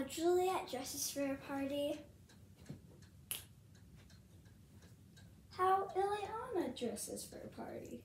how Juliet dresses for a party. How Ileana dresses for a party.